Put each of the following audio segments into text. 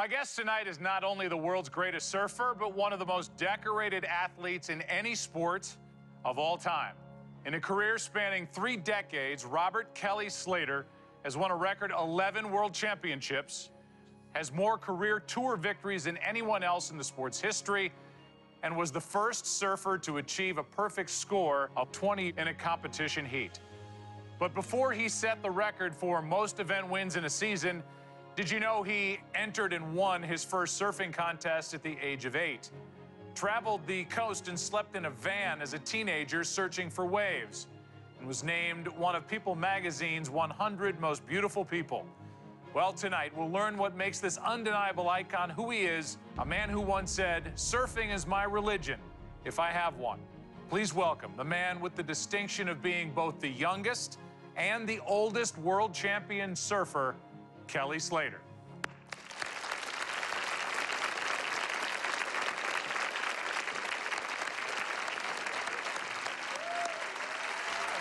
My guest tonight is not only the world's greatest surfer, but one of the most decorated athletes in any sport of all time. In a career spanning three decades, Robert Kelly Slater has won a record 11 world championships, has more career tour victories than anyone else in the sport's history, and was the first surfer to achieve a perfect score of 20 in a competition heat. But before he set the record for most event wins in a season, did you know he entered and won his first surfing contest at the age of eight? Traveled the coast and slept in a van as a teenager searching for waves, and was named one of People magazine's 100 most beautiful people. Well, tonight we'll learn what makes this undeniable icon who he is, a man who once said, Surfing is my religion, if I have one. Please welcome the man with the distinction of being both the youngest and the oldest world champion surfer, Kelly Slater.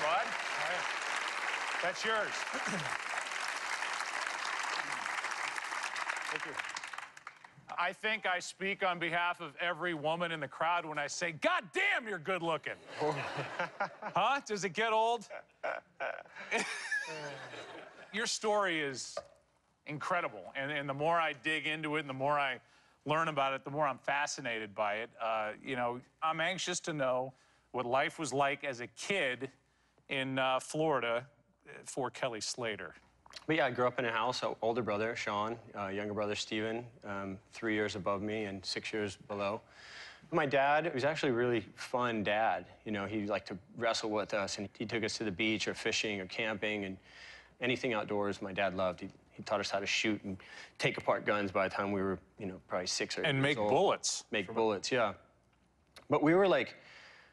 Bud. That's yours. Thank you. I think I speak on behalf of every woman in the crowd when I say, God damn, you're good looking. huh? Does it get old? Your story is incredible. And, and the more I dig into it and the more I learn about it, the more I'm fascinated by it. Uh, you know, I'm anxious to know what life was like as a kid in uh, Florida uh, for Kelly Slater. But yeah, I grew up in a house. Older brother Sean, uh, younger brother Steven, um, three years above me and six years below. My dad was actually a really fun dad. You know, he liked to wrestle with us, and he took us to the beach or fishing or camping and anything outdoors. My dad loved. He, he taught us how to shoot and take apart guns by the time we were, you know, probably six or eight And years make old. bullets. Make bullets, yeah. But we were like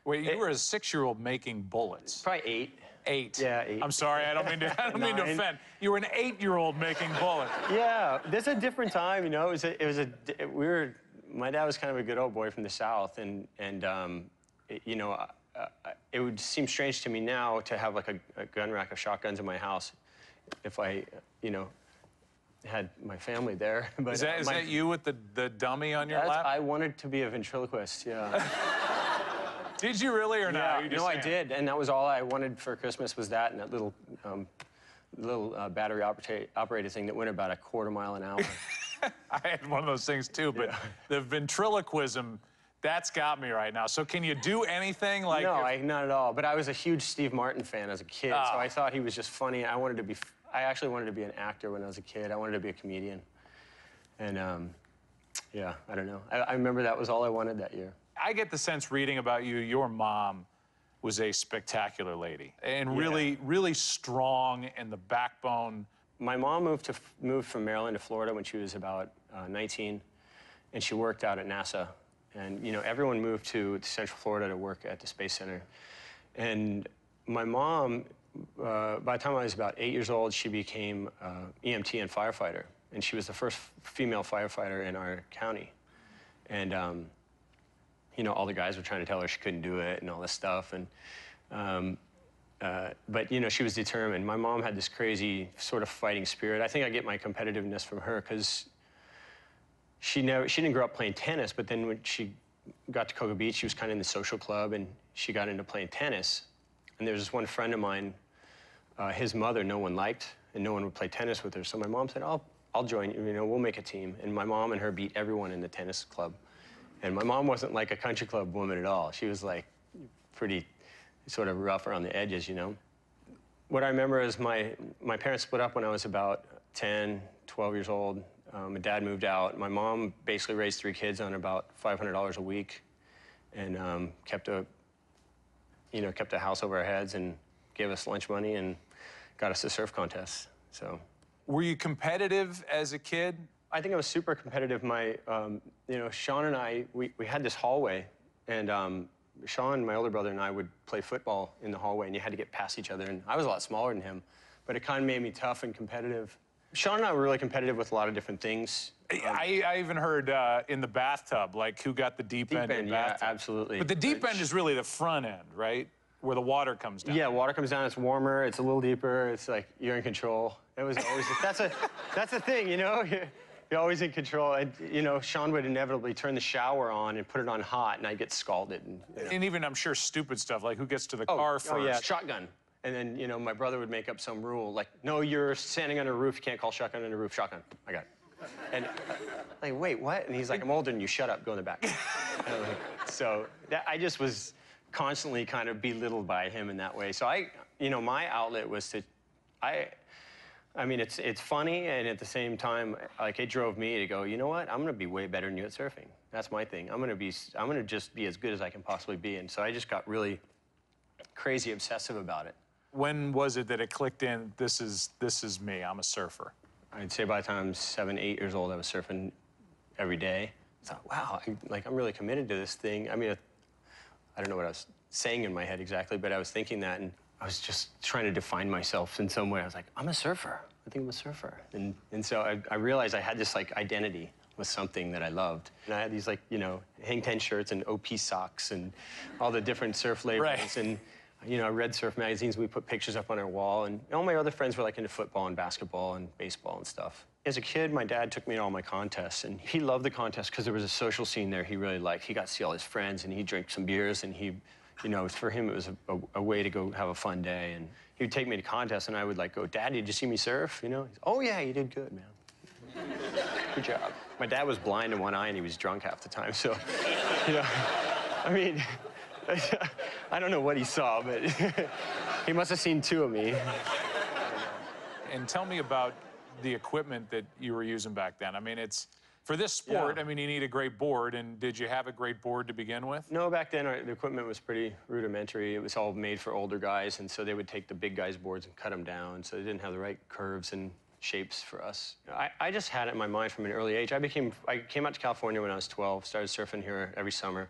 Wait, you It- were a six-year-old making bullets. probably eight. Eight. Yeah, eight. I'm sorry, I don't mean to. I don't mean to offend. You were an eight-year-old making bullets. Yeah, there's a different time, you know. It was a, it was a, we were, my dad was kind of a good old boy from the South, and, and um, it- you know, uh, uh, it would seem strange to me now to have like a, a gun rack of shotguns in my house if I, you know, had my family there. But Is that, is my- that you with the, the dummy on your lap? I wanted to be a ventriloquist, yeah. Did you really or not? yeah, You just no, I did, and that was all I wanted for Christmas was that and that little, um, little uh, battery operated, operated thing that went about a quarter mile an hour. I had one of those things too, but Yeah. the ventriloquism, that's got me right now. So can you do anything like? no, if- I, not at all. But I was a huge Steve Martin fan as a kid, so Ah. I thought he was just funny. I wanted to be. I actually wanted to be an actor when I was a kid. I wanted to be a comedian, and um, yeah, I don't know. I, I remember that was all I wanted that year. I get the sense reading about you, your mom was a spectacular lady and really, really strong and the backbone. My mom moved to moved from Maryland to Florida when she was about uh, 19, and she worked out at NASA. And you know, everyone moved to Central Florida to work at the Space Center. And my mom, uh, by the time I was about eight years old, she became uh, EMT and firefighter, and she was the first female firefighter in our county. And um, you know, all the guys were trying to tell her she couldn't do it and all this stuff. And um, uh, but you know, she was determined. My mom had this crazy sort of fighting spirit. I think I get my competitiveness from her because she never she didn't grow up playing tennis, but then when she got to Cocoa Beach, she was kind of in the social club and she got into playing tennis. And there was this one friend of mine, uh, his mother, no one liked, and no one would play tennis with her. So my mom said, "I'll I'll join you. You know, we'll make a team." And my mom and her beat everyone in the tennis club. And my mom wasn't like a country club woman at all. She was like pretty sort of rough around the edges, you know. What I remember is my, my parents split up when I was about 10, 12 years old. Um, my dad moved out. My mom basically raised three kids on about $500 a week and um, kept a, you know, kept a house over our heads and gave us lunch money and got us to surf contests. So Were you competitive as a kid? I think I was super competitive. My, um, you know, Sean and I, we, we had this hallway, and um, Sean, my older brother, and I would play football in the hallway, and you had to get past each other. And I was a lot smaller than him, but it kind of made me tough and competitive. Sean and I were really competitive with a lot of different things. I, I even heard uh, in the bathtub, like who got the deep, Deep end in end, yeah, bathtub. absolutely. But the deep But end is really the front end, right? Where the water comes down. Yeah, water comes down. It's warmer. It's a little deeper. It's like you're in control. It was always that's a that's a thing, you know. You're always in control. And, you know, Sean would inevitably turn the shower on and put it on hot, and I'd get scalded. And, you know. And even, I'm sure, stupid stuff like who gets to the oh, car first. Oh, yeah, shotgun. And then, you know, my brother would make up some rule like, no, you're standing under a roof. You can't call shotgun under a roof. Shotgun. I got it. And like, wait, what? And he's like, I'm older than you. Shut up. Go in the back. like, so that, I just was constantly kind of belittled by him in that way. So I, you know, my outlet was to, I, I mean, it's it's funny, and at the same time, like it drove me to go. You know what? I'm gonna be way better than you at surfing. That's my thing. I'm gonna be. I'm gonna just be as good as I can possibly be. And so I just got really crazy obsessive about it. When was it that it clicked in? This is this is me. I'm a surfer. I'd say by the time I was seven, eight years old, I was surfing every day. I thought, wow, I, like I'm really committed to this thing. I mean, I don't know what I was saying in my head exactly, but I was thinking that, and I was just trying to define myself in some way. I was like, I'm a surfer. I think I'm a surfer. And, and so I, I realized I had this like identity with something that I loved. And I had these like, you know, hang ten shirts and OP socks and all the different surf labels. Right. And, you know, I read surf magazines. We put pictures up on our wall. And all my other friends were like into football and basketball and baseball and stuff. As a kid, my dad took me to all my contests. And he loved the contests because there was a social scene there he really liked. He got to see all his friends and he drank some beers and he you know, for him, it was a, a, a, way to go have a fun day. And he would take me to contests, and I would like go, Dad, did you see me surf? You know, He's, oh yeah, you did good, man. good job. My dad was blind in one eye, and he was drunk half the time. So, you know, I mean, I don't know what he saw, but he must have seen two of me. And tell me about the equipment that you were using back then. I mean, it's for this sport, Yeah. I mean, you need a great board. And did you have a great board to begin with? No, back then our, the equipment was pretty rudimentary. It was all made for older guys, and so they would take the big guys' boards and cut them down, so they didn't have the right curves and shapes for us. I, I just had it in my mind from an early age. I became I came out to California when I was 12, started surfing here every summer,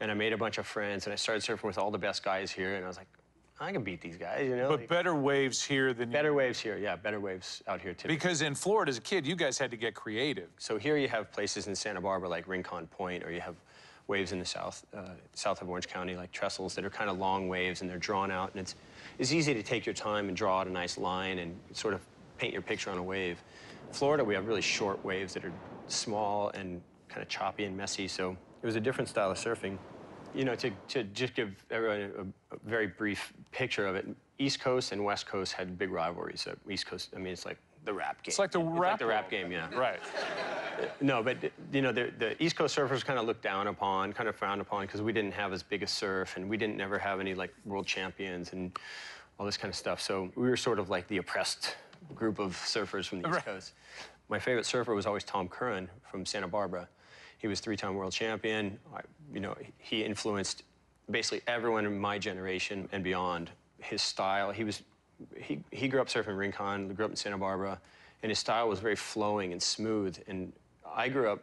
and I made a bunch of friends, and I started surfing with all the best guys here, and I was like, I can beat these guys, you know. But Like, better waves here than better waves here, yeah, better waves out here too. Because in Florida, as a kid, you guys had to get creative. So here you have places in Santa Barbara like Rincon Point, or you have waves in the south, uh, south of Orange County like trestles that are kind of long waves and they're drawn out, and it's it's easy to take your time and draw out a nice line and sort of paint your picture on a wave. Florida, we have really short waves that are small and kind of choppy and messy, so it was a different style of surfing. You know, to, to just give everyone a, a very brief picture of it, East Coast and West Coast had big rivalries. Uh, East Coast, I mean, it's like the rap game. It's like the It's rap like the rap game, yeah. Right. No, but you know, the, the East Coast surfers kind of looked down upon, kind of frowned upon, because we didn't have as big a surf, and we didn't never have any like world champions and all this kind of stuff. So we were sort of like the oppressed group of surfers from the East Right. Coast. My favorite surfer was always Tom Curren from Santa Barbara. He was three-time world champion. I, you know, he influenced basically everyone in my generation and beyond. His style, he was, he, he grew up surfing Rincon, grew up in Santa Barbara, and his style was very flowing and smooth. And I grew up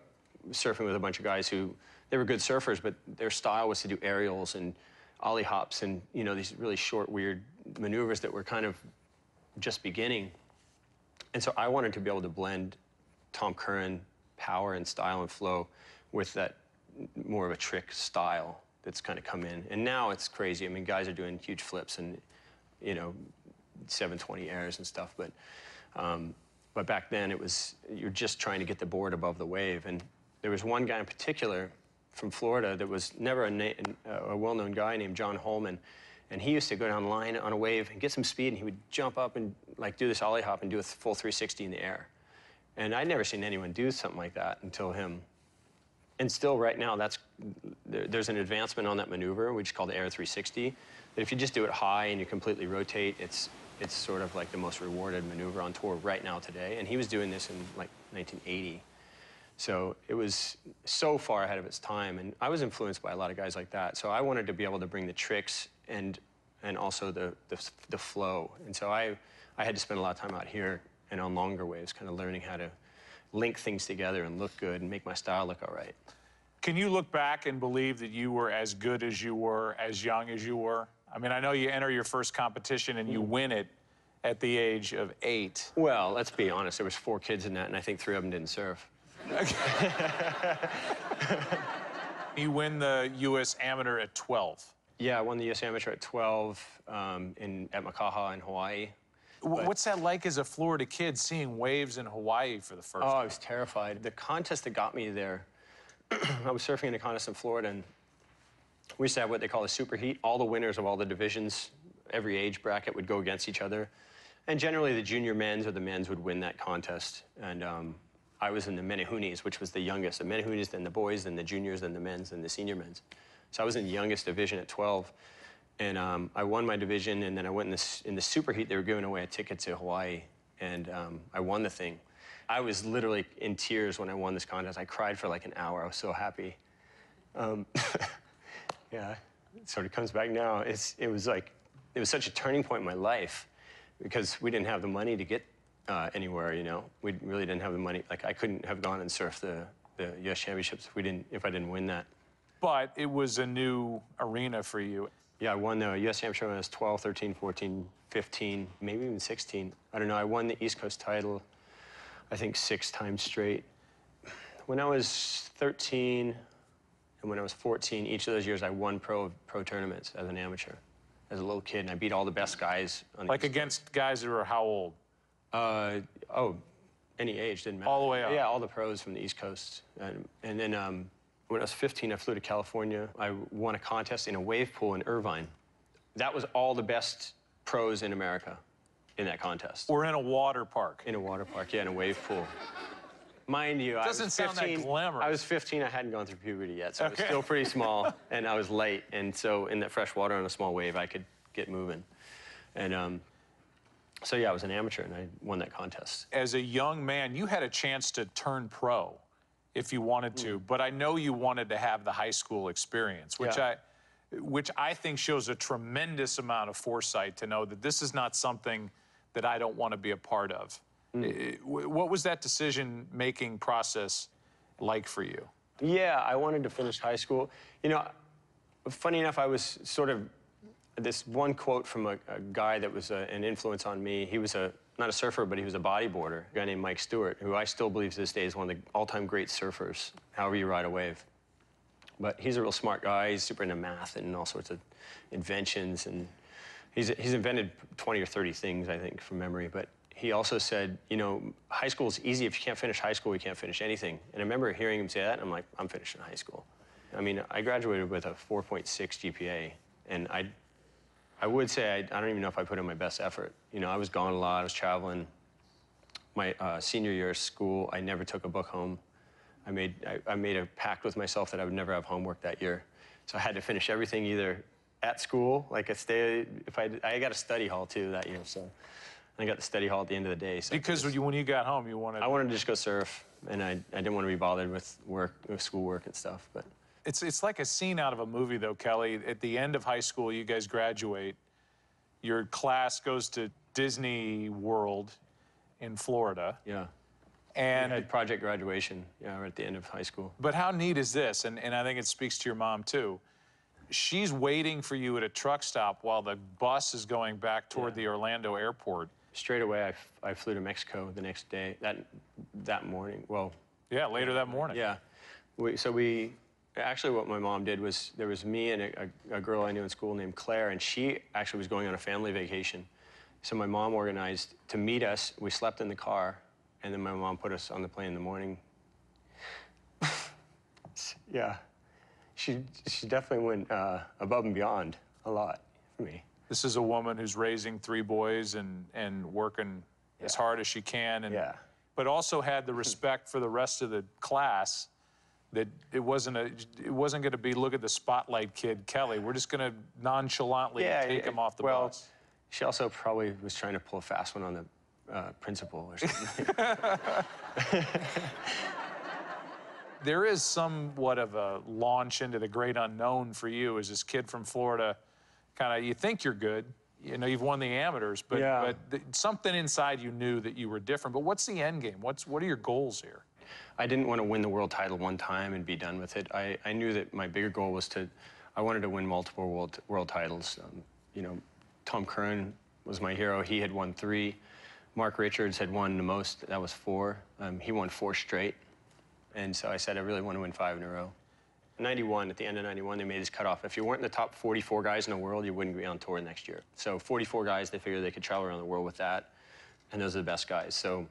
surfing with a bunch of guys who, they were good surfers, but their style was to do aerials and ollie hops and, you know, these really short, weird maneuvers that were kind of just beginning. And so I wanted to be able to blend Tom Curren power and style and flow with that more of a trick style that's kind of come in. And now it's crazy. I mean, guys are doing huge flips and, you know, 720 airs and stuff. But, um, but back then it was, you're just trying to get the board above the wave. And there was one guy in particular from Florida that was never a, a well-known guy named John Holman. And he used to go down line on a wave and get some speed, and he would jump up and like do this ollie hop and do a full 360 in the air. And I'd never seen anyone do something like that until him. And still, right now, that's there, there's an advancement on that maneuver, which is called the Air 360. That if you just do it high and you completely rotate, it's it's sort of like the most rewarded maneuver on tour right now today. And he was doing this in like 1980. So it was so far ahead of its time, and I was influenced by a lot of guys like that. So I wanted to be able to bring the tricks and and also the the, the flow. And so I I had to spend a lot of time out here and on longer waves, kind of learning how to link things together and look good and make my style look all right. Can you look back and believe that you were as good as you were, as young as you were? I mean, I know you enter your first competition and you win it at the age of eight. Well, let's be honest. There was four kids in that, and I think three of them didn't surf. You win the U.S. Amateur at 12. Yeah, I won the U.S. Amateur at 12 um, in at Makaha in Hawaii. W- What's that like as a Florida kid seeing waves in Hawaii for the first Oh, I was terrified. The contest that got me there, I was surfing in a contest in Florida, and we used to have what they call a superheat. All the winners of all the divisions, every age bracket, would go against each other. And generally, the junior men's or the men's would win that contest. And um, I was in the Menehunes, which was the youngest. The Menehunes, then the boys, then the juniors, then the men's, then the senior men's. So I was in the youngest division at 12. And um, I won my division, and then I went in, the, in the superheat. They were giving away a ticket to Hawaii, and um, I won the thing. I was literally in tears when I won this contest. I cried for like an hour. I was so happy. Um, yeah, it sort of comes back now. It's, it was like, it was such a turning point in my life because we didn't have the money to get uh, anywhere, you know? We really didn't have the money. Like, I couldn't have gone and surfed the, the U.S. Championships if, we didn't, if I didn't win that. But it was a new arena for you. Yeah, I won the U.S. Championship when I was 12, 13, 14, 15, maybe even 16. I don't know. I won the East Coast title, I think, six times straight. When I was 13 and when I was 14, each of those years I won pro, pro tournaments as an amateur, as a little kid, and I beat all the best guys. On the Like against guys that were how old? uh, oh, any age didn't matter. All the way up? Yeah, all the pros from the East Coast. And, and then um, when I was 15, I flew to California. I won a contest in a wave pool in Irvine. That was all the best pros in America in that contest. We're in a water park. in a water park, yeah, in a wave pool. Mind you, I Doesn't was sound that 15. glamorous. I was 15. I hadn't gone through puberty yet, so I was still pretty small, and I was late. And so in that fresh water on a small wave, I could get moving. And um, so yeah, I was an amateur, and I won that contest. As a young man, you had a chance to turn pro if you wanted to, hmm. but I know you wanted to have the high school experience, which Yeah. I which I think shows a tremendous amount of foresight to know that this is not something that I don't want to be a part of. Hmm. Eh, wh- What was that decision making process like for you? Yeah, I wanted to finish high school. You know, funny enough, I was sort of this one quote from a, a guy that was a, an influence on me. He was a not a surfer, but he was a bodyboarder, a guy named Mike Stewart, who I still believe to this day is one of the all-time great surfers. However you ride a wave. But he's a real smart guy. He's super into math and all sorts of inventions, and he's he's invented 20 or 30 things, I think, from memory. But he also said, you know, high school is easy. If you can't finish high school, you can't finish anything. And I remember hearing him say that, and I'm like, I'm finishing high school. I mean, I graduated with a 4.6 GPA, and I, I would say I, I don't even know if I put in my best effort. You know, I was gone a lot. I was traveling. My uh, senior year of school, I never took a book home. I made I, I made a pact with myself that I would never have homework that year. So I had to finish everything either at school, like I stay. If I I got a study hall too that year, so I got the study hall at the end of the day. So Because when you, when you got home, you wanted. I wanted to just go surf, and I, I didn't want to be bothered with work, with schoolwork and stuff. But It's it's like a scene out of a movie, though, Kelly. At the end of high school, you guys graduate. Your class goes to Disney World in Florida, yeah, and had project graduation. Yeah, right at the end of high school. but how neat is this? And and I think it speaks to your mom too. She's waiting for you at a truck stop while the bus is going back toward the Orlando airport. Straight away, I, f- I flew to Mexico the next day. That that morning. Well, Yeah, later that morning. Yeah. We, so we, actually, what my mom did was there was me and a, a, a girl I knew in school named Claire, and she actually was going on a family vacation. So my mom organized to meet us. We slept in the car, and then my mom put us on the plane in the morning. yeah. She, she definitely went uh, above and beyond a lot for me. This is a woman who's raising three boys and and working as hard as she can, and Yeah. but also had the respect for the rest of the class that it wasn't a it wasn't going to be look at the spotlight kid Kelly. We're just going to nonchalantly take yeah, him off the well, bus. She also probably was trying to pull a fast one on the uh, principal or something. There is somewhat of a launch into the great unknown for you as this kid from Florida. Kind of, you think you're good. You know, you've won the amateurs, but Yeah. but th- something inside you knew that you were different. But what's the end game? What's what are your goals here? I didn't want to win the world title one time and be done with it. I, I knew that my bigger goal was to, I wanted to win multiple world, world titles. Um, you know, Tom Curren was my hero. He had won three. Mark Richards had won the most. That was four. Um, he won four straight. And so I said, I really want to win five in a row. 91, at the end of 91, they made this cutoff. If you weren't in the top 44 guys in the world, you wouldn't be on tour next year. So 44 guys, they figured they could travel around the world with that, and those are the best guys. So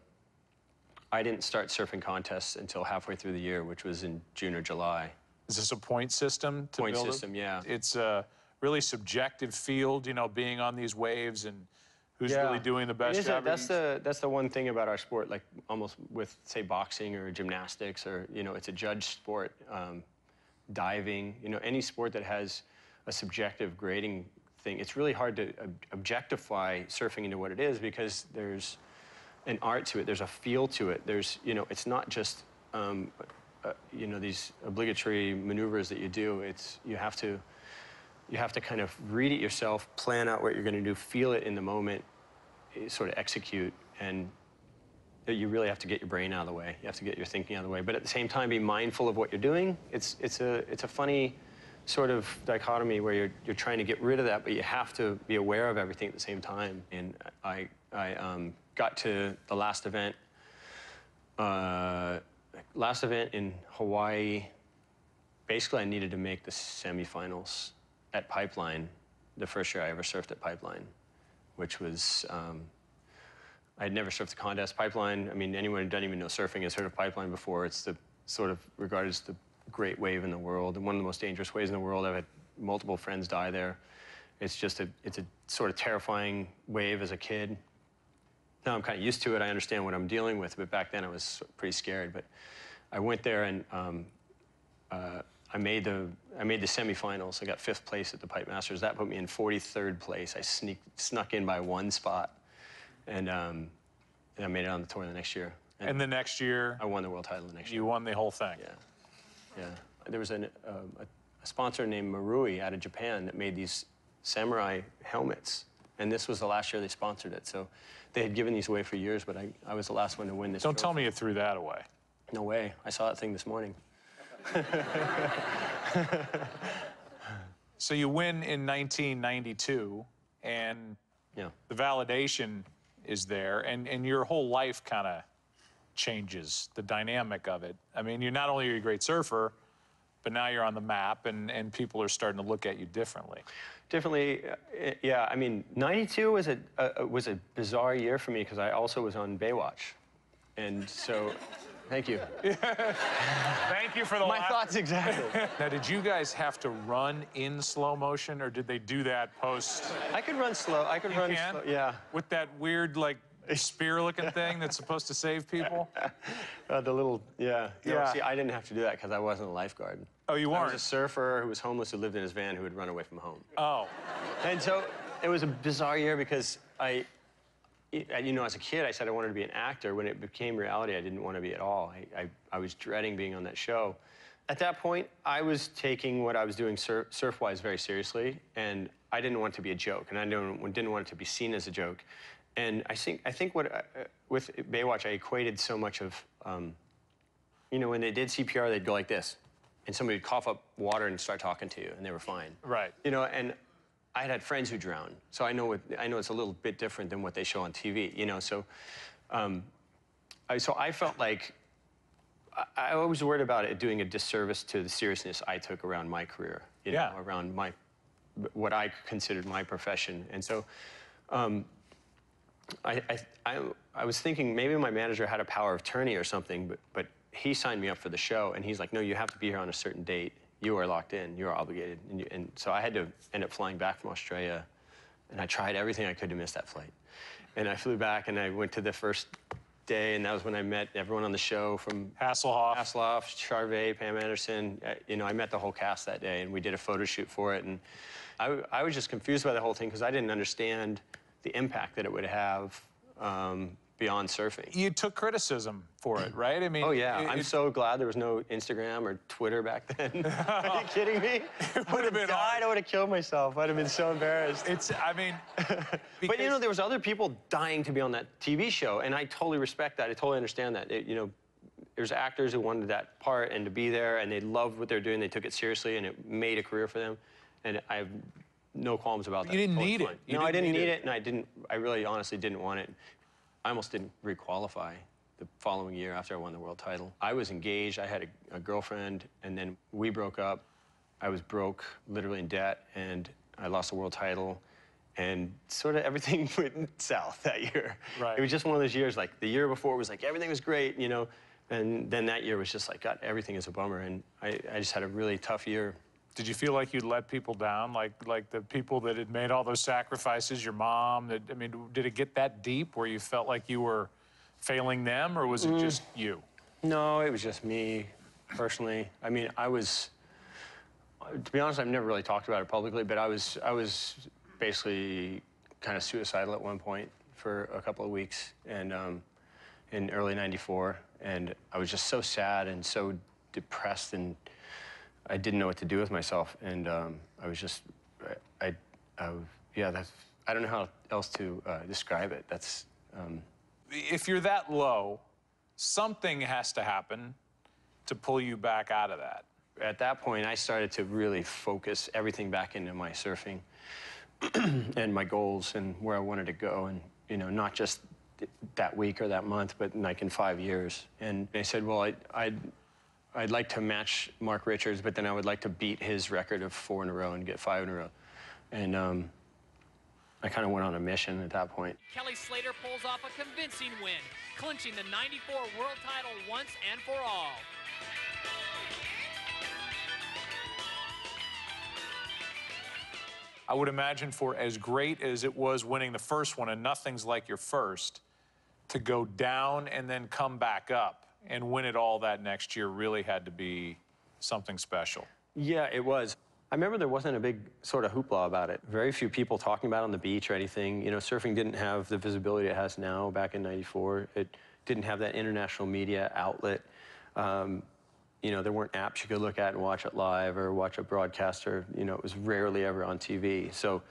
I didn't start surfing contests until halfway through the year, which was in June or July. Is this a point system to Point system, yeah. It's a really subjective field, you know, being on these waves and who's really doing the best is a- job. that's the that's the one thing about our sport, like almost with say boxing or gymnastics or you know, it's a judge sport. Um, diving, you know, any sport that has a subjective grading thing, it's really hard to ob- objectify surfing into what it is because there's an art to it. There's a feel to it. There's you know, it's not just um, uh, you know these obligatory maneuvers that you do. It's you have to you have to kind of read it yourself, plan out what you're going to do, feel it in the moment, eh, sort of execute, and you really have to get your brain out of the way. You have to get your thinking out of the way, but at the same time, be mindful of what you're doing. It's it's a it's a funny sort of dichotomy where you're you're trying to get rid of that, but you have to be aware of everything at the same time. And I I um, got to the last event. Uh, last event in Hawaii basically I needed to make the semifinals at Pipeline, the first year I ever surfed at Pipeline, which was um, I had never surfed the contest. Pipeline, I mean, anyone who doesn't even know surfing has heard of Pipeline before. It's the sort of regarded as the great wave in the world and one of the most dangerous waves in the world. I've had multiple friends die there. It's just a it's a sort of terrifying wave as a kid. Now I'm kind of used to it. I understand what I'm dealing with, but back then I was pretty scared. But I went there and um, uh, I made the I made the semifinals. I got fifth place at the Pipe Masters. That put me in 43rd place. I sneaked snuck in by one spot, and um, and I made it on the tour the next year. And, and the next year, I won the world title the next year. you won the whole thing. Yeah, yeah. There was an, uh, a, a sponsor named Marui out of Japan that made these samurai helmets, and this was the last year they sponsored it. So they had given these away for years, but I, I was the last one to win this. Don't tell me you threw that away. No way. I saw that thing this morning. So you win in 1992, and Yeah. the validation is there, and, and your whole life kind of changes the dynamic of it. I mean, you're not only are you a great surfer, but now you're on the map, and, and people are starting to look at you differently. Differently, uh, yeah. I mean, '92 was a, a was a bizarre year for me because I also was on Baywatch, and so, thank you. Thank you for the My laugh. thoughts exactly. Now, did you guys have to run in slow motion, or did they do that post? I could run slow. I could run can? slow. Yeah. With that weird, like, spear-looking thing that's supposed to save people? Uh, the little yeah. No, Yeah. See, I didn't have to do that because I wasn't a lifeguard. Oh, you weren't? I was a surfer who was homeless who lived in his van who had run away from home. Oh, And so it was a bizarre year because I, you know, as a kid, I said I wanted to be an actor. When it became reality, I didn't want to be at all. I, I, I was dreading being on that show. At that point, I was taking what I was doing sur- surf-wise very seriously, and I didn't want it to be a joke, and I didn't, didn't want it to be seen as a joke. And I think, I think what, I- uh, with Baywatch, I equated so much of, um, you know, when they did CPR, they'd go like this, and somebody would cough up water and start talking to you, and they were fine. right. You know, and I had had friends who drowned, so I know what, I know it's a little bit different than what they show on TV. You know, so um, I, so I felt like I, I always worried about it doing a disservice to the seriousness I took around my career. You Yeah. know, around my what I considered my profession, and so. Um, I, I, I, I was thinking maybe my manager had a power of attorney or something, but, but he signed me up for the show, and he's like, no, you have to be here on a certain date. You are locked in. You are obligated. And, you, and so I had to end up flying back from Australia, and I tried everything I could to miss that flight. And I flew back, and I went to the first day, and that was when I met everyone on the show from Hasselhoff. Hasselhoff, Charvet, Pam Anderson. Uh, you know, I met the whole cast that day, and we did a photo shoot for it. And I, I was just confused by the whole thing because I didn't understand the impact that it would have um, beyond surfing. you took criticism for it, right? I mean, Oh yeah, it- I'm it- so glad there was no Instagram or Twitter back then. Are you kidding me? I would would've been died. hard. I would have killed myself. I'd have been so embarrassed. It's, I mean, But you know, there was other people dying to be on that TV show, and I totally respect that. I totally understand that. It- you know, there's actors who wanted that part and to be there, and they loved what they're doing. They took it seriously, and it made a career for them. And I have no qualms about that. you didn't Totally need it. You no, I didn't didn't need need it. it, and I didn't. I really, honestly, didn't want it. I almost didn't requalify the following year after I won the world title. I was engaged. I had a, a girlfriend, and then we broke up. I was broke, literally in debt, and I lost the world title. And sort of everything went south that year. Right. It was just one of those years. Like the year before was like everything was great, you know, and then that year was just like God, everything is a bummer. And I, I just had a really tough year. Did you feel like you'd let people down, like like the people that had made all those sacrifices? Your mom. That, I mean, did it get that deep where you felt like you were failing them, or was it just you? No, it was just me, personally. I mean, I was, to be honest, I've never really talked about it publicly, but I was, I was basically kind of suicidal at one point for a couple of weeks, and um, in early '94, and I was just so sad and so depressed, and I didn't know what to do with myself, and um, I was just, I, I, I, yeah, that's, I don't know how else to uh, describe it. That's. Um, If you're that low, something has to happen to pull you back out of that. at that point, I started to really focus everything back into my surfing and my goals and where I wanted to go, and you know, not just that week or that month, but like in five years. And I said, well, I, I'd, I'd like to match Mark Richards, but then I would like to beat his record of four in a row and get five in a row. And um, I kind of went on a mission at that point. Kelly Slater pulls off a convincing win, clinching the 94 world title once and for all. I would imagine for as great as it was winning the first one, and nothing's like your first, to go down and then come back up and win it all that next year really had to be something special. Yeah, it was. I remember there wasn't a big sort of hoopla about it. Very few people talking about it on the beach or anything. You know, surfing didn't have the visibility it has now back in 94. It didn't have that international media outlet. Um, you know, there weren't apps you could look at and watch it live or watch a broadcaster. You know, it was rarely ever on TV. So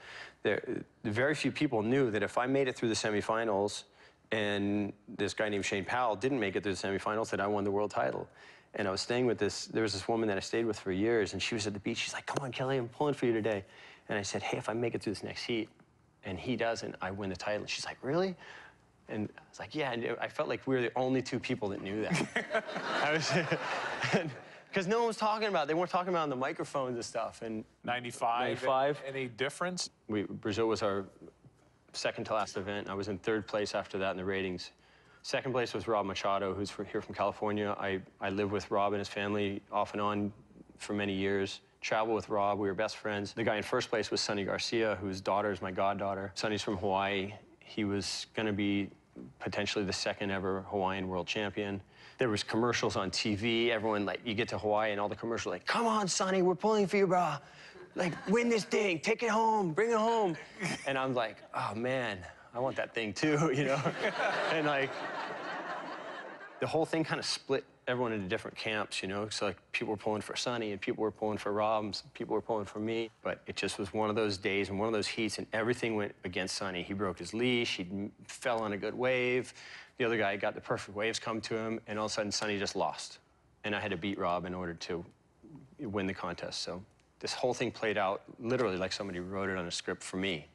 there, very few people knew that if I made it through the semifinals and this guy named Shane Powell didn't make it through the semifinals, that I won the world title. And I was staying with this, there was this woman that I stayed with for years, and she was at the beach. She's like, Come on, Kelly, I'm pulling for you today. And I said, Hey, if I make it through this next heat and he doesn't, I win the title. She's like, Really? And I was like, Yeah. And I felt like we were the only two people that knew that. I was, because no one was talking about it. They weren't talking about on the microphones and stuff. And 95. 95. Any difference? we, Brazil was our second to last event. I was in third place after that in the ratings. Second place was Rob Machado, who's here from California. I, I lived with Rob and his family off and on for many years. Traveled with Rob. We were best friends. The guy in first place was Sunny Garcia, whose daughter is my goddaughter. Sunny's from Hawaii. He was going to be potentially the second ever Hawaiian world champion. There was commercials on TV. Everyone like you get to Hawaii and all the commercials like, "Come on, Sunny, we're pulling for you, bro. Like win this thing, take it home, bring it home." And I'm like, "Oh man, I want that thing too," you know. and like the whole thing kind of split everyone into different camps, you know. So like people were pulling for Sunny and people were pulling for Rob and people were pulling for me. But it just was one of those days and one of those heats and everything went against Sunny. He broke his leash, he fell on a good wave. The other guy got the perfect waves come to him and all of a sudden Sunny just lost. And I had to beat Rob in order to win the contest. So this whole thing played out literally like somebody wrote it on a script for me.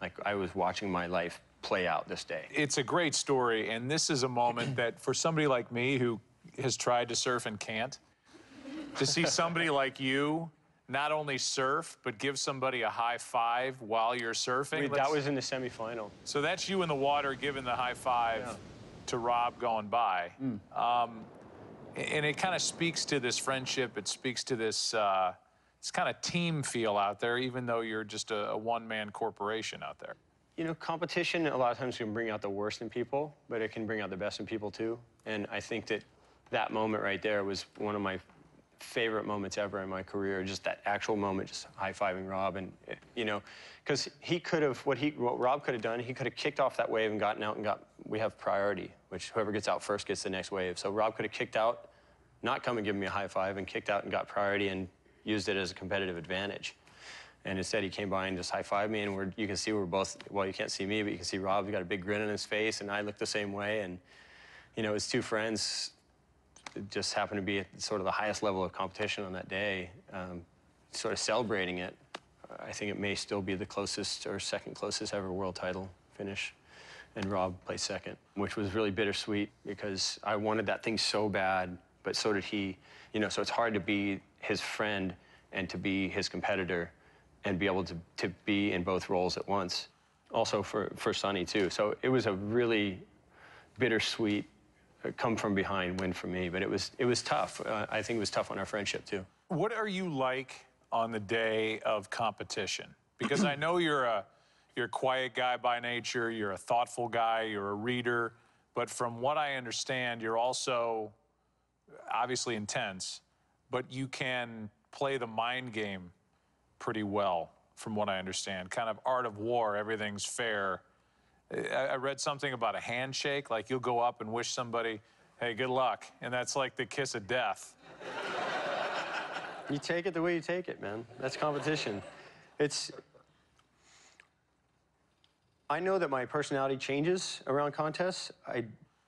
Like I was watching my life play out this day. It's a great story, and this is a moment that for somebody like me who has tried to surf and can't, to see somebody like you not only surf but give somebody a high five while you're surfing. Wait, that was in the semifinal. So that's you in the water giving the high five Yeah. to Rob going by. Um, and it kind of speaks to this friendship. It speaks to this, uh, this kind of team feel out there, even though you're just a, a one man corporation out there. You know, competition a lot of times can bring out the worst in people, but it can bring out the best in people too. And I think that that moment right there was one of my favorite moments ever in my career. Just that actual moment, just high fiving Rob, and eh, you know, because he could have what he what Rob could have done. He could have kicked off that wave and gotten out and got. We have priority, which whoever gets out first gets the next wave. So Rob could have kicked out, not come and give me a high five, and kicked out and got priority and used it as a competitive advantage. And instead, he came by and just high fived me, and we're, you can see we're both, well, you can't see me, but you can see Rob. He got a big grin on his face, and I looked the same way. And, you know, his two friends just happened to be at sort of the highest level of competition on that day, um, sort of celebrating it. I think it may still be the closest or second closest ever world title finish. and Rob placed second, which was really bittersweet because I wanted that thing so bad, but so did he. You know, so it's hard to be his friend and to be his competitor and be able to, to be in both roles at once. Also for, for Sunny, too. So it was a really bittersweet uh, come from behind win for me, but it was, it was tough. Uh, I think it was tough on our friendship, too. What are you like on the day of competition? Because I know you're a you're a quiet guy by nature, you're a thoughtful guy, you're a reader, but from what I understand, you're also obviously intense, but you can play the mind game pretty well from what I understand. Kind of art of war, everything's fair. I, read something about a handshake, like you'll go up and wish somebody, "Hey, good luck." And that's like the kiss of death. You take it the way you take it, man. That's competition. It's. I know that my personality changes around contests. I,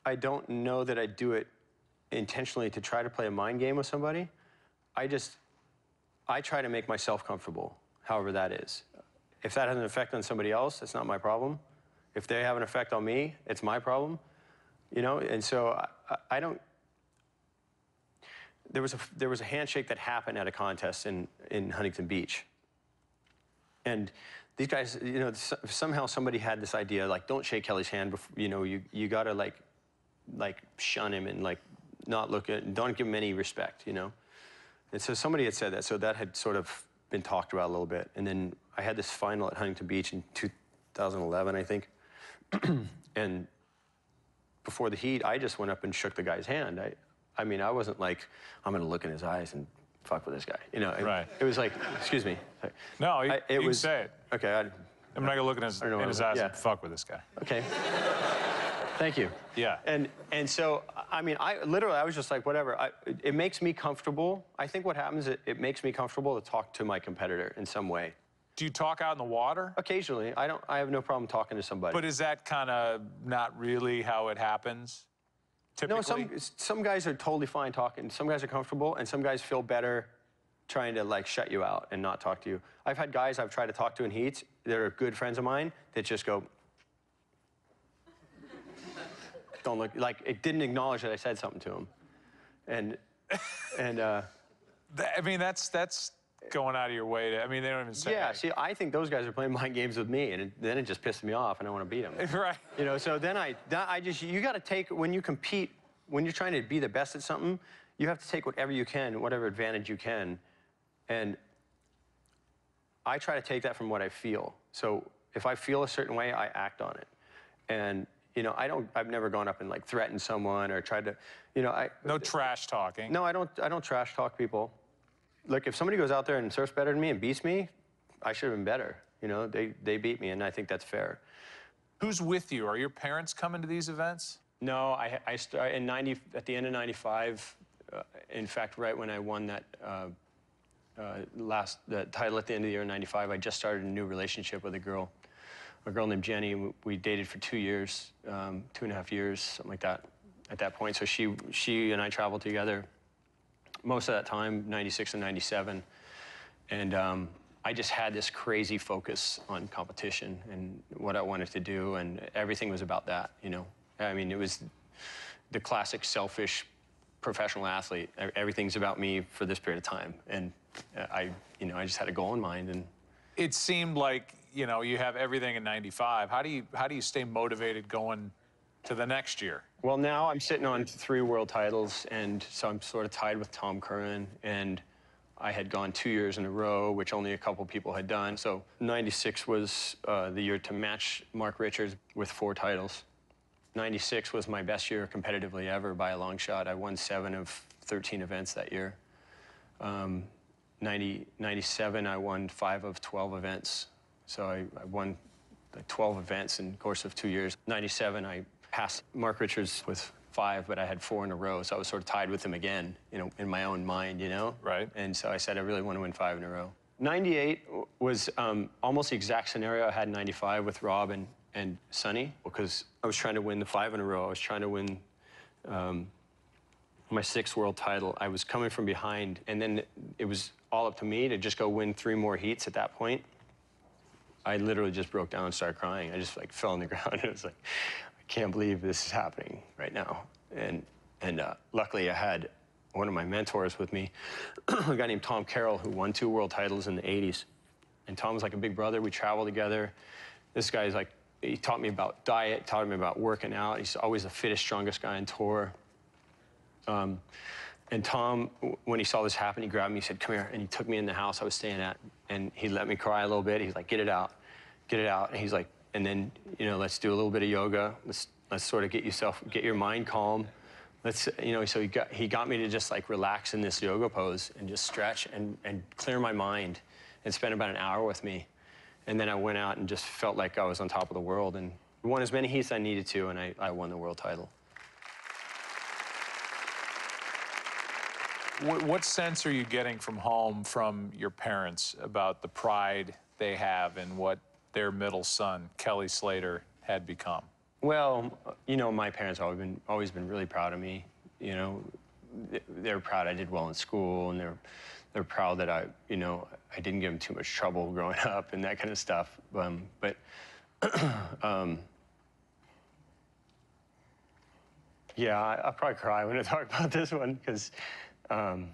I don't know that I do it intentionally to try to play a mind game with somebody. I just, I try to make myself comfortable, however that is. If that has an effect on somebody else, it's not my problem. If they have an effect on me, it's my problem. You know, and so I, I- don't, there was a there was a handshake that happened at a contest in in Huntington Beach, and these guys, you know, somehow somebody had this idea like, don't shake Kelly's hand. Before, you know, you you gotta like like shun him and like not look at, don't give him any respect. You know, and so somebody had said that, so that had sort of been talked about a little bit, and then I had this final at Huntington Beach in 2011, I think, and before the heat, I just went up and shook the guy's hand. I, I mean, I wasn't like, I'm gonna look in his eyes and fuck with this guy. You know, it, Right. it was like, excuse me. Sorry. No, you, I- you it can was, say it. Okay, I, I'm not gonna look in his, in his eyes yeah. and fuck with this guy. okay. Thank you. Yeah. And and so I mean, I literally I was just like, whatever. I, it, it makes me comfortable. I think what happens, it, it makes me comfortable to talk to my competitor in some way. Do you talk out in the water? Occasionally, I don't. I have no problem talking to somebody. But is that kind of not really how it happens? Typically? No, some some guys are totally fine talking. Some guys are comfortable, and some guys feel better trying to like shut you out and not talk to you. I've had guys I've tried to talk to in heats that are good friends of mine that just go, don't look like it didn't acknowledge that I said something to him, and and uh, I mean, that's that's going out of your way to. I mean, they don't even say. yeah. See, I think those guys are playing mind games with me, and it, then it just pisses me off, and I want to beat them. right. You know, so then I, that I just, you got to take, when you compete, when you're trying to be the best at something, you have to take whatever you can, whatever advantage you can. And I try to take that from what I feel. So if I feel a certain way, I act on it. And, you know, I don't, I've never gone up and like threatened someone or tried to, you know, I, No trash talking. no, I don't, I don't trash talk people. Look, if somebody goes out there and surfs better than me and beats me, I should have been better. You know, they, they beat me, and I think that's fair. Who's with you? Are your parents coming to these events? No, I, I started in 90, at the end of 95, uh, in fact, right when I won that uh, uh, last the title at the end of the year in 95, I just started a new relationship with a girl, a girl named Jenny. We- dated for two years, um, two and a half years, something like that at that point. So she, she and I traveled together most of that time, 96 and 97. And um, I just had this crazy focus on competition and what I wanted to do, and everything was about that, you know. I mean, it was the classic selfish professional athlete. Everything's about me for this period of time, and uh, I, you know, I just had a goal in mind, and It seemed like you know you have everything in '95. How do you how do you stay motivated going to the next year? Well, now I'm sitting on three world titles, and so I'm sort of tied with Tom Curren. And I had gone two years in a row, which only a couple people had done. So 96 was uh, the year to match Mark Richards with four titles. 96 was my best year competitively ever by a long shot. I won seven of 13 events that year. Um, 90, 97, I won five of 12 events. So I, I won like 12 events in the course of two years. 97, I passed Mark Richards with five, but I had four in a row. So I was sort of tied with him again, you know, in my own mind, you know? Right. And so I said, I really want to win five in a row. 98 was um, almost the exact scenario I had in 95 with Rob and, and Sunny, because I was trying to win the five in a row. I was trying to win um, my sixth world title. I was coming from behind, and then it was all up to me to just go win three more heats at that point. I literally just broke down and started crying. I just like fell on the ground it was like, I can't believe this is happening right now. And and uh, luckily I had one of my mentors with me, a guy named Tom Carroll who won two world titles in the 80s. And Tom was like a big brother. We traveled together. This guy's like, he taught me about diet, taught me about working out. He's always the fittest, strongest guy on tour. Um, and Tom, when he saw this happen, he grabbed me, he said, Come here. And he took me in the house I was staying at, and he let me cry a little bit. He's like, Get it out, get it out. And he's like, And then, you know, let's do a little bit of yoga. Let's, let's sort of get yourself, get your mind calm. Let's, you know, so he got, he got me to just like relax in this yoga pose and just stretch and, and clear my mind and spend about an hour with me. And then I went out and just felt like I was on top of the world and won as many heats I needed to, and I, I won the world title. What, what sense are you getting from home from your parents about the pride they have in what their middle son, Kelly Slater, had become? Well, you know, my parents always been always been really proud of me. You know, they're proud I did well in school, and they're they're proud that I, you know, I didn't give them too much trouble growing up and that kind of stuff. Um, but um, yeah, I, I'll probably cry when I talk about this one because um,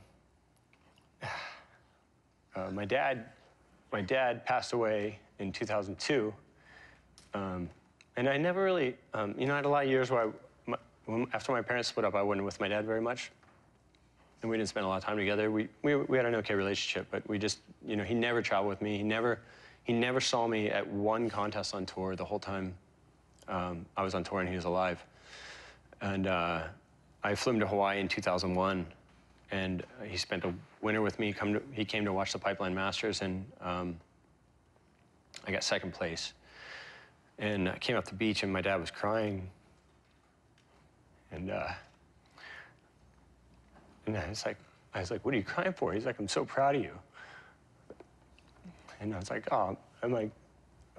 uh, my dad, my dad passed away in 2002. Um, and I never really, um, you know, I had a lot of years where I, my, when, after my parents split up, I wasn't with my dad very much. And we didn't spend a lot of time together. We, we, we had an okay relationship, but we just, you know, he never traveled with me. He never, he never saw me at one contest on tour the whole time um, I was on tour and he was alive. And uh, I flew him to Hawaii in 2001, and he spent a winter with me. Come to, he came to watch the Pipeline Masters, and um, I got second place. And I came off the beach, and my dad was crying. And uh, and I was like, I was like, what are you crying for? He's like, I'm so proud of you. And I was like, oh, I'm like,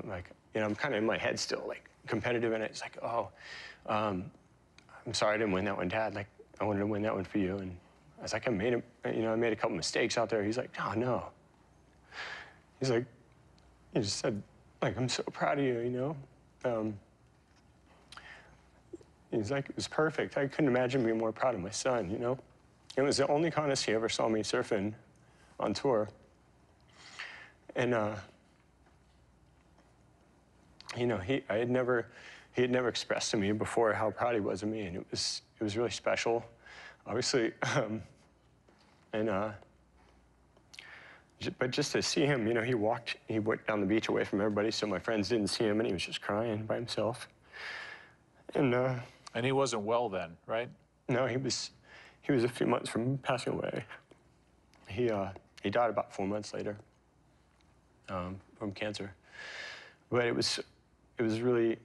I'm like, you know, I'm kind of in my head still, like competitive, and it's like, oh, um, I'm sorry I didn't win that one, Dad. Like, I wanted to win that one for you. And I was like, I made a, you know, I made a couple mistakes out there. He's like, oh no. He's like, he just said, like, I'm so proud of you, you know. Um, he's like, it was perfect. I couldn't imagine being more proud of my son, you know. It was the only contest he ever saw me surfing on tour. And, uh, you know, he, I had never, he had never expressed to me before how proud he was of me, and it was, it was really special, obviously. Um, and, uh, j- but just to see him, you know, he walked, he went down the beach away from everybody, so my friends didn't see him, and he was just crying by himself. And, uh, And he wasn't well then, right? no, he was, he was a few months from passing away. He, uh, he died about four months later um, from cancer. But it was, it was really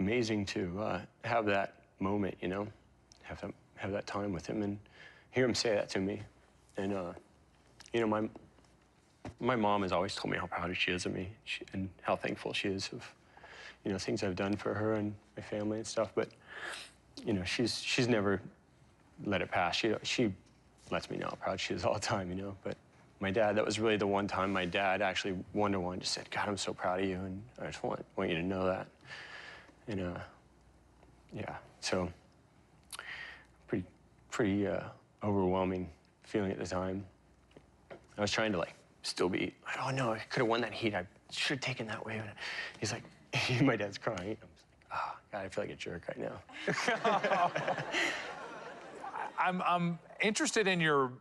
amazing to uh, have that moment, you know, have that, have that time with him and hear him say that to me. And, uh, you know, my, my mom has always told me how proud she is of me she, and how thankful she is of, you know, things I've done for her and my family and stuff. But, you know, she's, she's never let it pass. She, she lets me know how proud she is all the time, you know. But my dad, that was really the one time my dad actually one to one just said, God, I'm so proud of you. And I just want, want you to know that. And, uh, yeah, so pretty, pretty uh, overwhelming feeling at the time. I was trying to like still be like, oh no, I could have won that heat. I should have taken that wave. And he's like, my dad's crying. I'm just like, oh, God, I feel like a jerk right now. I'm, I'm interested in your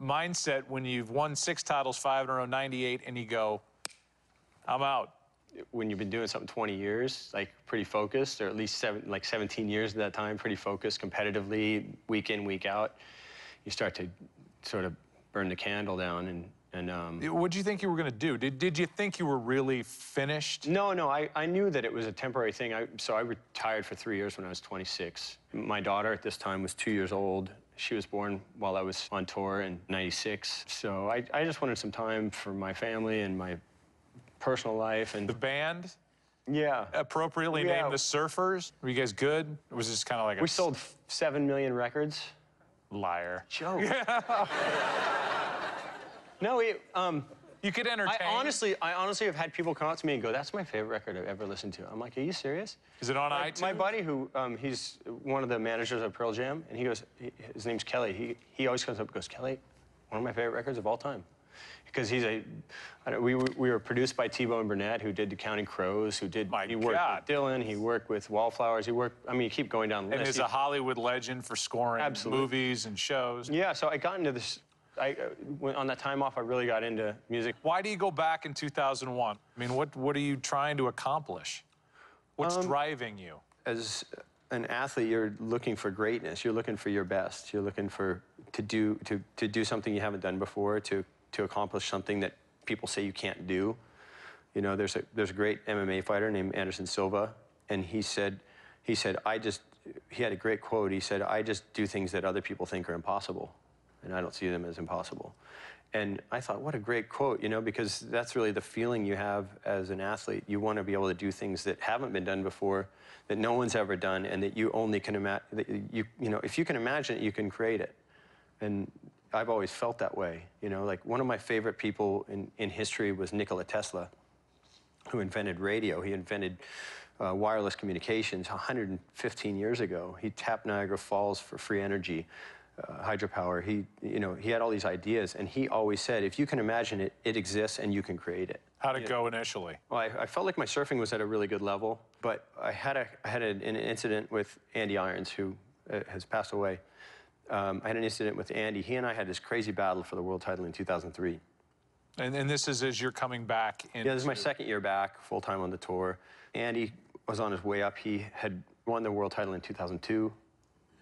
mindset when you've won six titles, five in a row, 98, and you go, I'm out. when you've been doing something 20 years, like pretty focused, or at least seven, like 17 years at that time, pretty focused competitively, week in, week out, you start to sort of burn the candle down. And, and um, What did you think you were going to do? Did, did you think you were really finished? no, no, I, I knew that it was a temporary thing. I, so I retired for three years when I was 26. My daughter at this time was two years old. She was born while I was on tour in 96. So I, I just wanted some time for my family and my personal life. And The band yeah. appropriately Yeah. named the Surfers. Were you guys good? Or was this kind of like a We sold 7 million records. Liar? Joke. no, we, um, You could entertain. I honestly, I honestly have had people come up to me and go, "That's my favorite record I've ever listened to." I'm like, "Are you serious?" Is it on My, iTunes? my buddy, who um, he's one of the managers of Pearl Jam, and he goes, he, his name's Kelly. He he always comes up and goes, "Kelly, one of my favorite records of all time," because he's a. I don't, we were- we were produced by T-Bone Burnett, who did the Counting Crows, who did. My he worked God. with Dylan. He worked with Wallflowers. He worked. I mean, you keep going down the and list. is He- a Hollywood legend for scoring Absolutely. movies and shows. yeah, so I got into this. I on that time off, I really got into music. Why do you go back in 2001? I mean, what what are you trying to accomplish? What's Um, driving you? as an athlete, you're looking for greatness. You're looking for your best. You're looking for to do to, to do something you haven't done before, to to accomplish something that people say you can't do. You know, there's a there's a great MMA fighter named Anderson Silva, and he said he said I just he had a great quote. He said I just do things that other people think are impossible, and I don't see them as impossible. And I thought, what a great quote, you know, because that's really the feeling you have as an athlete. You want to be able to do things that haven't been done before, that no one's ever done, and that you only can imagine. You, you know, if you can imagine it, you can create it. And I've always felt that way. You know, like one of my favorite people in, in history was Nikola Tesla, who invented radio. He invented uh, wireless communications 115 years ago. He tapped Niagara Falls for free energy, uh, hydropower. He, you know, he had all these ideas, and he always said, if you can imagine it, it exists, and you can create it. How'd it go initially? Well, I, I felt like my surfing was at a really good level, but I had a I had an, an incident with Andy Irons, who uh, has passed away. Um, I had an incident with Andy. He and I had this crazy battle for the world title in 2003. And, and this is as you're coming back in. Yeah, this is my second year back, full time on the tour. Andy was on his way up. He had won the world title in 2002.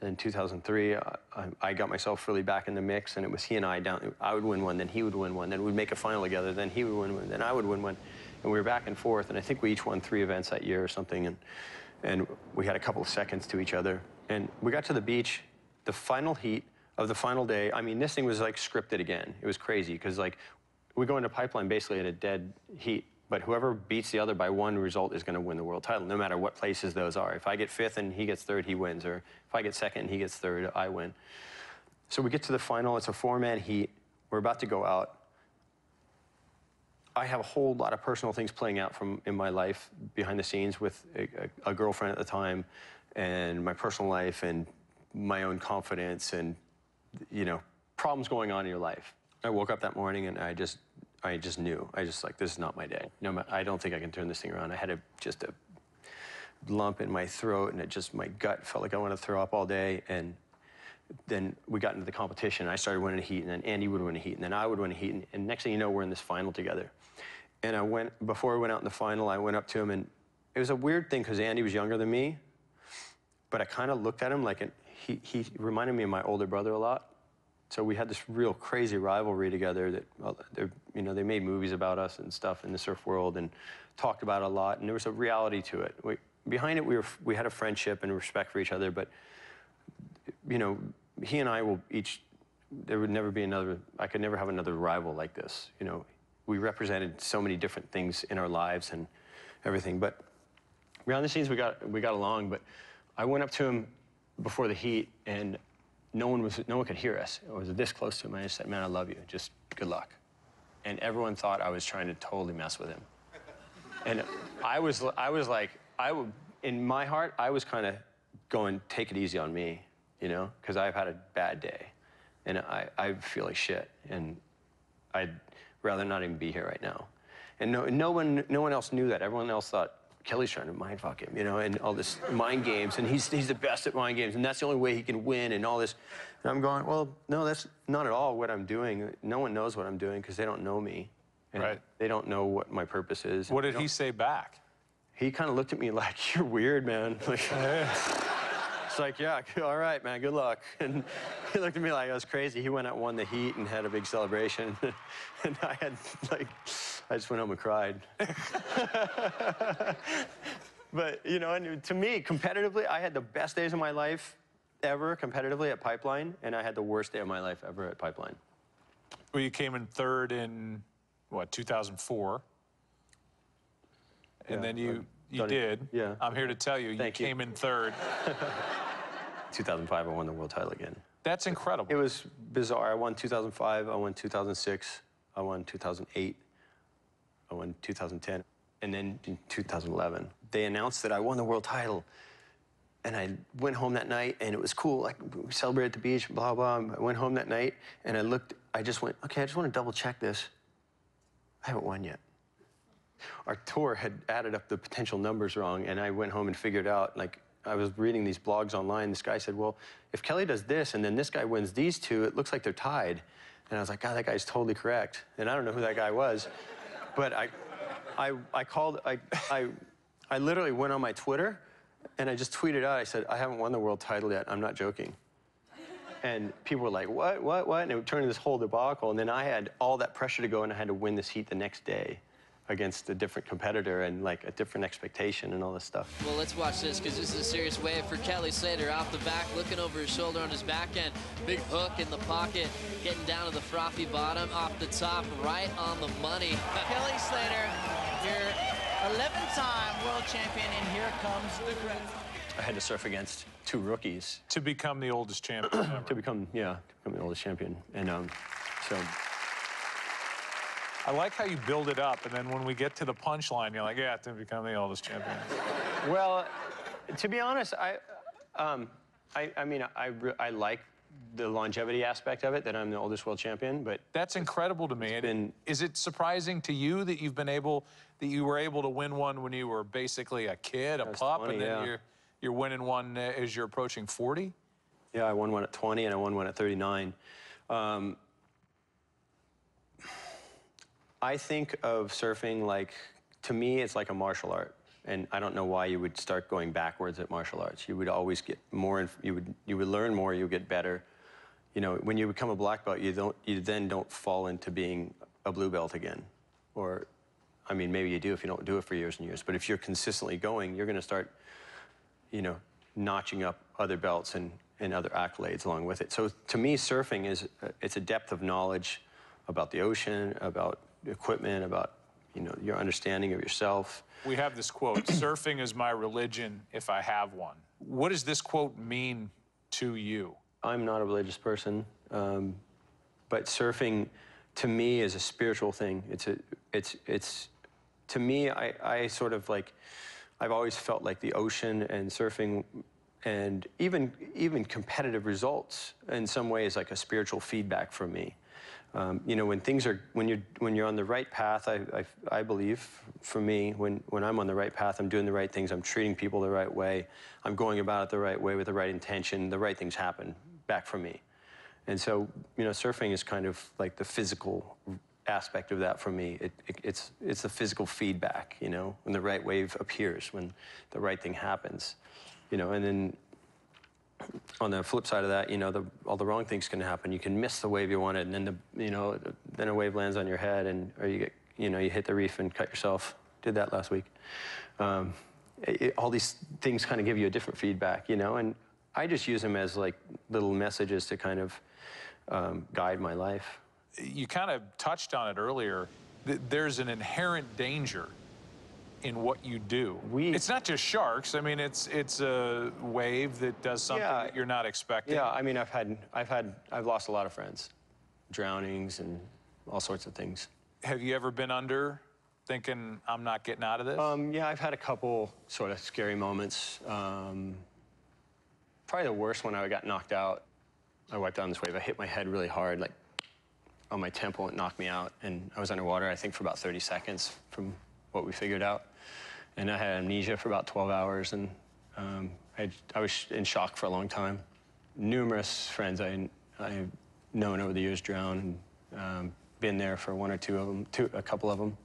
In 2003, I, I- I got myself really back in the mix, and it was he and I down. I would win one, then he would win one, then we'd make a final together, then he would win one, then I would win one, and we were back and forth. And I think we each won three events that year or something, and and we had a couple of seconds to each other. And we got to the beach, the final heat of the final day. I mean, this thing was like scripted again. It was crazy because like we go into pipeline basically at a dead heat, but whoever beats the other by one result is going to win the world title, no matter what places those are. If I get fifth and he gets third, he wins, or if I get second and he gets third, I win. So we get to the final. It's a four-man heat. We're about to go out. I have a whole lot of personal things playing out from in my life behind the scenes with a, a, a girlfriend at the time, and my personal life, and my own confidence, and you know problems going on in your life. I woke up that morning and I just I just knew. I just like this is not my day. No, I don't think I can turn this thing around. I had a just a lump in my throat, and it just my gut felt like I wanted to throw up all day, and then we got into the competition. And I started winning a heat, and then Andy would win a heat, and then I would win a heat, and, and next thing you know, we're in this final together. And I went before I went out in the final. I went up to him, and it was a weird thing because Andy was younger than me, but I kind of looked at him like an, he he reminded me of my older brother a lot. So we had this real crazy rivalry together. That you know they made movies about us and stuff in the surf world and talked about a lot. And there was a reality to it. We, behind it, we were we had a friendship and respect for each other, but you know, he and I will each, there would never be another, I could never have another rival like this. You know, we represented so many different things in our lives and everything. But behind the scenes, we got, we got along. But I went up to him before the heat and no one was, no one could hear us. It was this close to him. I just said, man, I love you. Just good luck. And everyone thought I was trying to totally mess with him. And I was, I was like, I would, in my heart, I was kind of going, take it easy on me, you know, because I've had a bad day, and I, I feel like shit, and I'd rather not even be here right now. And no, no one, no one else knew that. Everyone else thought Kelly's trying to mind fuck him, you know, and all this mind games, and he's he's the best at mind games, and that's the only way he can win, and all this. And I'm going, well, no, that's not at all what I'm doing. No one knows what I'm doing because they don't know me, and Right. they don't know what my purpose is. What did he say back? he kind of looked at me like, "You're weird, man." Like, it's like, "Yeah, all right, man. Good luck." And he looked at me like I was crazy. He went out, won the heat, and had a big celebration. and I had like, I just went home and cried. but you know, and to me, competitively, I had the best days of my life ever competitively at Pipeline, and I had the worst day of my life ever at Pipeline. Well, you came in third in what 2004, and Yeah, then you you done it. did. Yeah. I'm here to tell you, Thank you you. came in third. 2005, I won the world title again. That's incredible. It was bizarre. I won 2005. I won 2006. I won 2008. Oh, in 2010. And then in 2011, they announced that I won the world title. And I went home that night, and it was cool. Like we celebrated at the beach, blah blah. I went home that night, and I looked. I just went, okay. I just want to double check this. I haven't won yet. Our tour had added up the potential numbers wrong, and I went home and figured out. Like I was reading these blogs online. This guy said, well, if Kelly does this, and then this guy wins these two, it looks like they're tied. And I was like, God, that guy's totally correct. And I don't know who that guy was, but I, I, I called. I, I, I literally went on my Twitter and I just tweeted out, I said, I haven't won the world title yet. I'm not joking. And people were like, what, what, what? And it turned into this whole debacle. And then I had all that pressure to go and I had to win this heat the next day against a different competitor and like a different expectation and all this stuff. Well, let's watch this because this is a serious wave for Kelly Slater off the back, looking over his shoulder on his back end. Big hook in the pocket, getting down to the frothy bottom, off the top, right on the money. Kelly Slater, your 11-time world champion, and here comes the crowd. I had to surf against two rookies To become the oldest champion ever. to become, yeah, to become the oldest champion. And um, so I like how you build it up, and then when we get to the punchline, you're like, yeah, to become the oldest champion. Well, to be honest, I, um, I, I mean, I, I like the longevity aspect of it, that I'm the oldest world champion, but That's incredible to me. And been- Is it surprising to you that you've been able, that you were able to win one when you were basically a kid, a pup, 20, and then yeah. you're you're winning one as you're approaching 40? yeah, I won one at 20 and I won one at 39. Um, I think of surfing like, to me, it's like a martial art. And I don't know why you would start going backwards at martial arts. You would always get more, you would, you would learn more, you would get better. You know, when you become a black belt, you, don't, you then don't fall into being a blue belt again. Or, I mean, maybe you do if you don't do it for years and years. But if you're consistently going, you're going to start you know, notching up other belts and, and other accolades along with it. So to me, surfing is it's a depth of knowledge about the ocean, about equipment, about you know your understanding of yourself. We have this quote Surfing is my religion if I have one. What does this quote mean to you? I'm not a religious person, um, but surfing to me is a spiritual thing. It's a it's it's to me I, I sort of like I've always felt like the ocean and surfing and even even competitive results in some ways like a spiritual feedback for me. Um, you know, when things are when you're when you're on the right path, I, I, I believe for me when when I'm on the right path, I'm doing the right things, I'm treating people the right way, I'm going about it the right way with the right intention. The right things happen back for me, and so you know, surfing is kind of like the physical aspect of that for me. It, it, it's it's the physical feedback, you know, when the right wave appears, when the right thing happens, you know, and then on the flip side of that, you know, the, all the wrong things can happen. You can miss the wave you wanted, and then the, you know, then a wave lands on your head, and or you get, you know, you hit the reef and cut yourself. Did that last week. Um, it- all these things kind of give you a different feedback, you know, and I just use them as like little messages to kind of um, guide my life. You kind of touched on it earlier. Th- There's an inherent danger in what you do. We- it's not just sharks. I mean, it's it's a wave that does something Yeah. that you're not expecting. Yeah, I mean, I've had, I've had, I've lost a lot of friends, drownings and all sorts of things. Have you ever been under, thinking I'm not getting out of this? Um, yeah, I've had a couple sort of scary moments. Um, probably the worst one, I got knocked out. I wiped down this wave. I hit my head really hard, like on my temple. It knocked me out, and I was underwater. I think for about 30 seconds, from what we figured out. And I had amnesia for about 12 hours, and um, I, I was in shock for a long time. Numerous friends I I've known over the years drowned, and um, been there for one or two of them, two, a couple of them.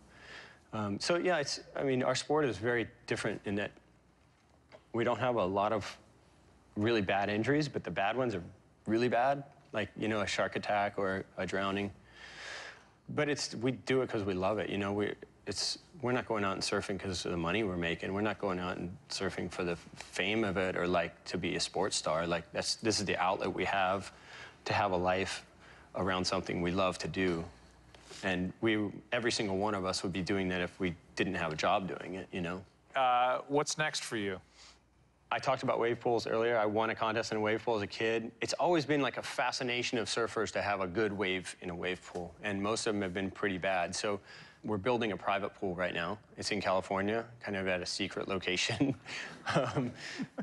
Um, so yeah, it's. I mean, our sport is very different in that we don't have a lot of really bad injuries, but the bad ones are really bad, like you know a shark attack or a drowning. But it's we do it because we love it. You know, we it's we're not going out and surfing because of the money we're making. We're not going out and surfing for the fame of it or like to be a sports star. Like that's this is the outlet we have to have a life around something we love to do. And we every single one of us would be doing that if we didn't have a job doing it. You know. uh, what's next for you? I talked about wave pools earlier. I won a contest in a wave pool as a kid. It's always been like a fascination of surfers to have a good wave in a wave pool, and most of them have been pretty bad. So we're building a private pool right now. It's in California, kind of at a secret location.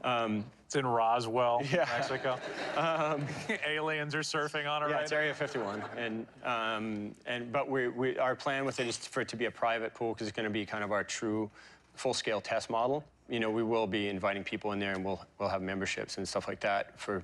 um, It's in Roswell, Yeah. Mexico. Aliens are surfing on it yeah, right it's now. Area 51, and um, and but we, we our plan with it is for it to be a private pool because it's going to be kind of our true full-scale test model. You know, we will be inviting people in there, and we'll we'll have memberships and stuff like that for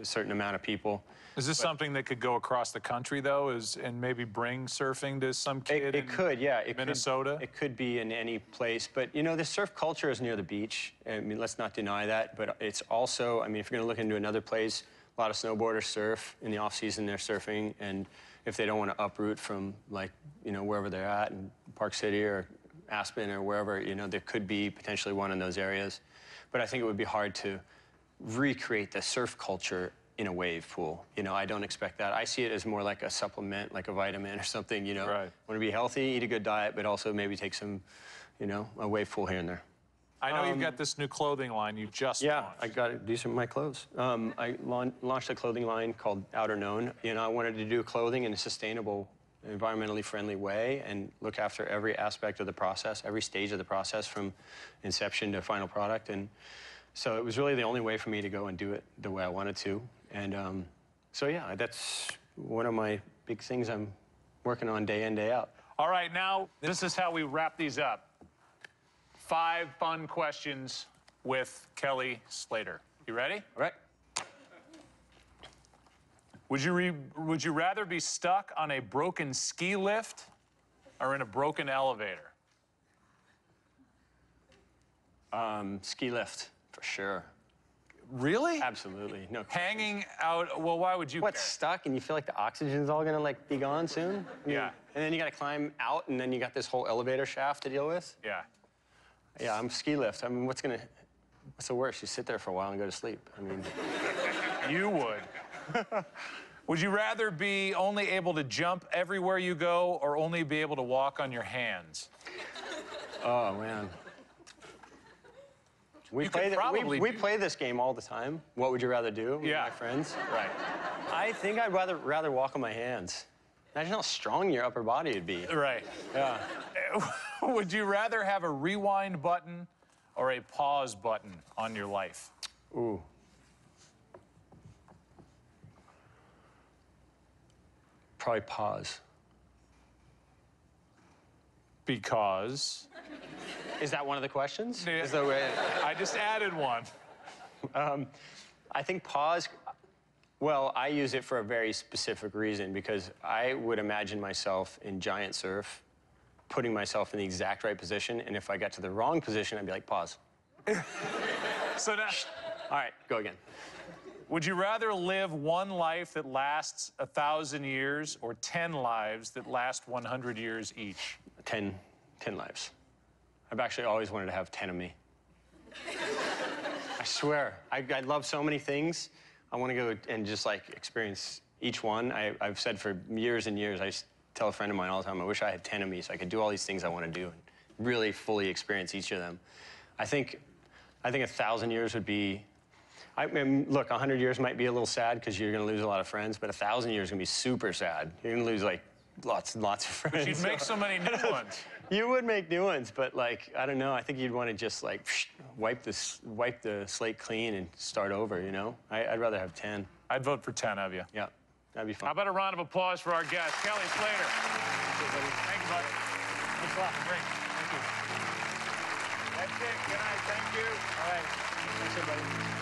a certain amount of people. Is this something that could go across the country, though, is and maybe bring surfing to some It, kid? it in could, yeah. It Minnesota? Could, it could be in any place, but you know, the surf culture is near the beach. I mean, let's not deny that. But it's also, I mean, if you're going to look into another place, a lot of snowboarders surf in the off season. They're surfing, and if they don't want to uproot from like you know wherever they're at in Park City or Aspen or wherever, you know, there could be potentially one in those areas. But I think it would be hard to recreate the surf culture in a wave pool. You know, I don't expect that. I see it as more like a supplement, like a vitamin or something, you know. Right. Want to be healthy, eat a good diet, but also maybe take some, you know, a wave pool here and there. I know you've got this new clothing line you just Um, Yeah, launched. I got. These are my clothes. Um, I laun- launched a clothing line called Outerknown. You know, I wanted to do clothing in a sustainable, environmentally friendly way and look after every aspect of the process, every stage of the process from inception to final product. And so it was really the only way for me to go and do it the way I wanted to. And um, so, yeah, that's one of my big things I'm working on day in, day out. All right, now this is how we wrap these up. Five fun questions with Kelly Slater. You ready? All right? Would you re- would you rather be stuck on a broken ski lift or in a broken elevator? Um, ski lift, for sure. Really? Absolutely. No. Hanging out. Well, why would you? What's care? stuck and you feel like the oxygen's all gonna like be gone soon? I mean, Yeah. And then you gotta climb out and then you got this whole elevator shaft to deal with. Yeah. Yeah, I'm ski lift. I mean, what's gonna, what's the worst? You sit there for a while and go to sleep. I mean, You would. would you rather be only able to jump everywhere you go or only be able to walk on your hands? oh man. We You play, could th- probably we, we play this game all the time. What would you rather do with Yeah. my friends? Right. I think I'd rather rather walk on my hands. Imagine how strong your upper body would be. Right. Yeah. would you rather have a rewind button or a pause button on your life? Ooh. Probably pause. Because Is that one of the questions? Yeah. Is that way? I just added one. Um, I think pause. Well, I use it for a very specific reason because I would imagine myself in giant surf, putting myself in the exact right position, and if I got to the wrong position, I'd be like, pause. So now, All right, go again. would you rather live one life that lasts a thousand years or 10 lives that last 100 years each? 10, 10 lives. I've actually always wanted to have 10 of me. I swear, I, I love so many things. I want to go and just like experience each one. I, I've said for years and years, I tell a friend of mine all the time, I wish I had 10 of me so I could do all these things I want to do and really fully experience each of them. I think, I think a thousand years would be, I mean, look, 100 years might be a little sad because you're going to lose a lot of friends, but a thousand years is going to be super sad. You're going to lose like lots and lots of friends. You'd make so many new ones. You would make new ones, but like I don't know. I think you'd want to just like wipe this, wipe the slate clean and start over. You know, I, I'd rather have ten. I'd vote for 10 of you. Yeah, that'd be fun. How about a round of applause for our guest, Kelly Slater? Thank you, buddy. Thanks a lot. Great. Thank you. That's it. Good night. Thank you. All right.